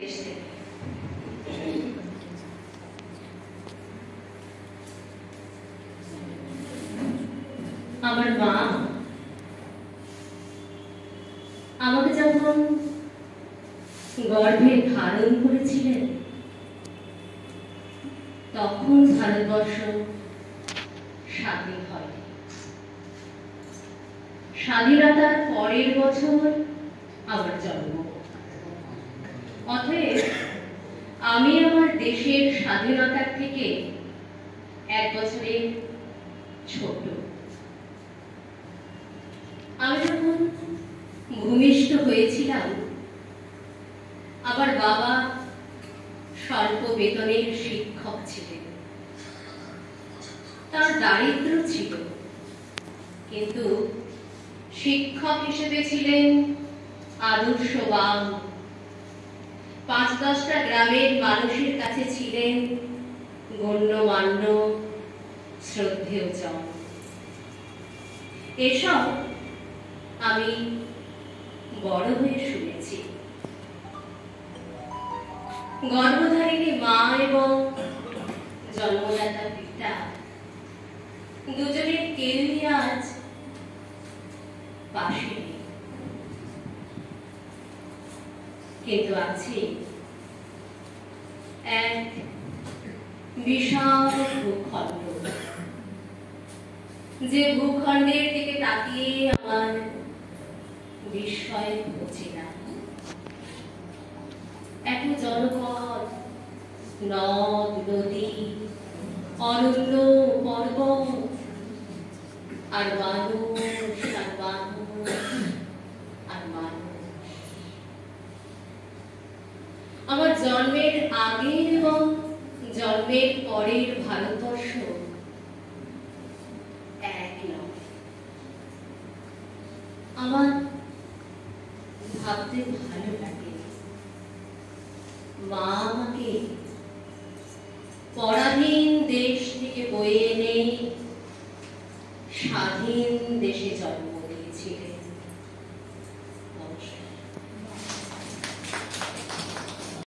আমার মা আমাকে যখন গর্ভে ধারণ করেছিলেন, তখন ভারতবর্ষ স্বাধীন হয়। স্বাধীনতার পরের বছর আমার জন্ম। আমি আমার দেশের স্বাধীনতার থেকে এক বছরের ছোট। আমি যখন ভূমিষ্ঠ হয়েছিলাম, আমার বাবা স্বল্প বেতনের শিক্ষক ছিলেন। তার দারিদ্র ছিল, কিন্তু শিক্ষক হিসেবে ছিলেন আদর্শবান পাঁচ দশটা গ্রামের মানুষের কাছে ছিলেন গণ্যমান্য শ্রদ্ধেয় জন। এসব আমি বড় হয়ে শুনেছি। গর্ভধারিণী মা এবং জন্মদাতা পিতা দুজনের কেউই আজ পাশে নেই। কিন্তু আছে। এক বিশাল ভূখণ্ড। যে ভূখণ্ডের দিকে তাকিয়ে আমার বিস্ময় ঘুচে না। এত জনপদ নদ, নদী, অরণ্য, পর্বত, আর মানুষ আর মানুষ আমার জন্মের আগের এবং জন্মের পরের ভারতবর্ষ আমার ভাবতে ভালো লাগে, মা আমাকে পরাধীন দেশ থেকে বয়ে এনে স্বাধীন